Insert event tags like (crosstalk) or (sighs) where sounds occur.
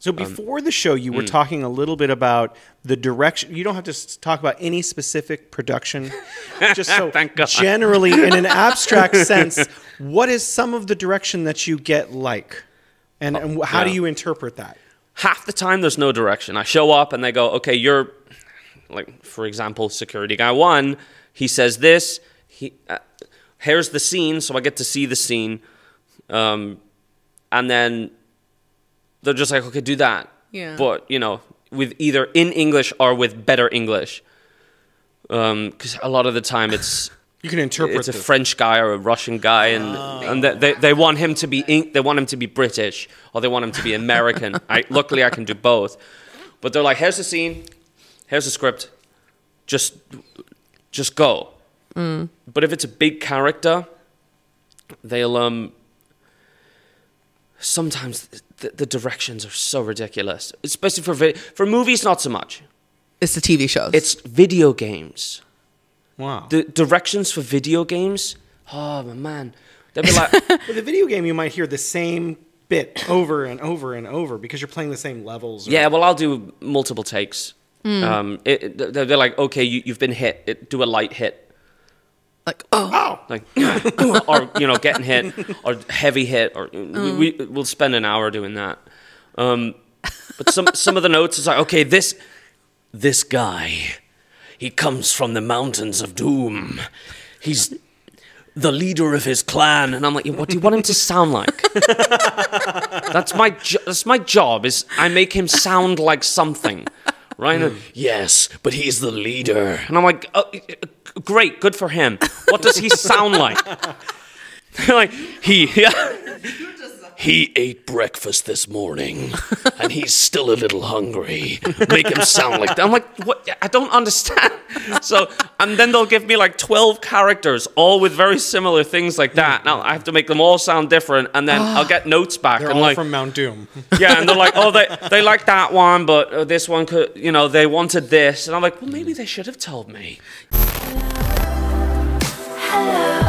So before the show, you were talking a little bit about the direction. You don't have to talk about any specific production. Just so (laughs) generally, in an abstract (laughs) sense, what is some of the direction that you get like, and, and wh- how do you interpret that? half the time there's no direction. I show up and they go, okay, you're like, for example, security guy one. He says this. He uh, here's the scene, so I get to see the scene, um, and then they're just like, okay, do that. Yeah. But you know, with either in English or with better English, because a lot of the time it's (sighs) You can interpret it's a the- French guy or a Russian guy, and and they, they, they want him to be in, they want him to be British or they want him to be American. (laughs) I luckily I can do both, but they're like, here's the scene, here's the script, just just go. But if it's a big character, they'll um. Sometimes the, the directions are so ridiculous, especially for vi- for movies. Not so much. It's the TV shows. It's video games wow. the directions for video games. Oh my man, they'd be like, (laughs) With a video game, you might hear the same bit over and over and over because you're playing the same levels. or- yeah, well, I'll do multiple takes. Um, it, it- they're they're like, okay, you, you've been hit. It, do a light hit, like, oh, Oh, like, (laughs) or you know, getting hit, or heavy hit, or we, we we'll spend an hour doing that. Um, but some (laughs) some of the notes is like, okay, this this guy, he comes from the mountains of doom. He's the leader of his clan, and I'm like, what do you want him to sound like? (laughs) that's my jo- that's my job. Is I make him sound like something, right? Hmm. Yes, but he's the leader, and I'm like, oh, great, good for him. What does he sound like? (laughs) like he (laughs) he ate breakfast this morning and he's still a little hungry. Make him sound like that. I'm like what? I don't understand. So and then they'll give me like 12 characters all with very similar things like that. Now i have to make them all sound different and then i'll get notes back. They're and all like from Mount Doom. (laughs) yeah and they're like oh they they like that one but uh, this one could you know they wanted this. And i'm like well maybe they should have told me. Hello.